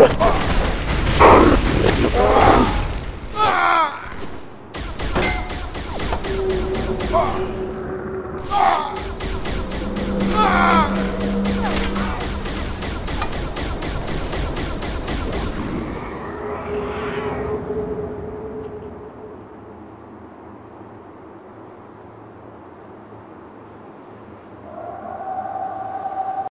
Ah!